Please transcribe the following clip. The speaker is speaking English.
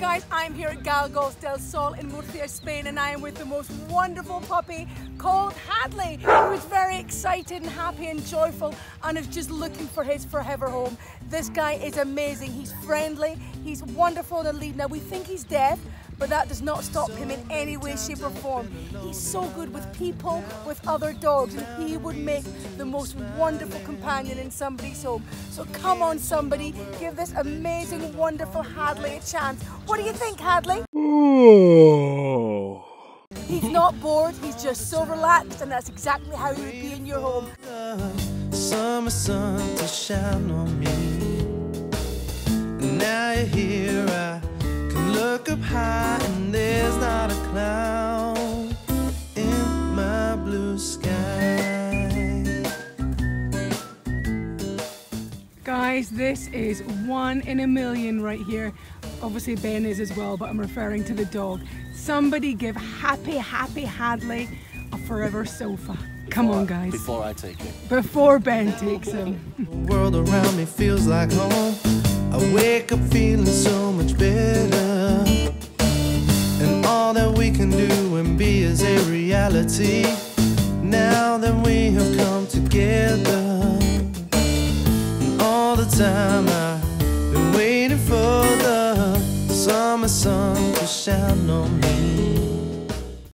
guys, I'm here at Galgos del Sol in Murcia, Spain, and I am with the most wonderful puppy called Hadley, who is very excited and happy and joyful and is just looking for his forever home. This guy is amazing. He's friendly, he's wonderful to lead. Now, we think he's deaf, but that does not stop him in any way, shape, or form. He's so good with people, with other dogs, and he would make the most wonderful companion in somebody's home. So come on, somebody, give this amazing, wonderful Hadley a chance. What do you think, Hadley? He's not bored, he's just so relaxed, and that's exactly how he would be in your home. Summer sun to shine on me. Can look up high, and there's not a cloud in my blue sky. Guys, this is one in a million right here. Obviously Ben is as well, but I'm referring to the dog. Somebody give happy, happy Hadley a forever sofa. Come on, guys. Before I take it. Before Ben takes him. The world around me feels like home. I wake up feeling so reality. Now that we have come together. And all the time I've been waiting for the summer sun to shine on me.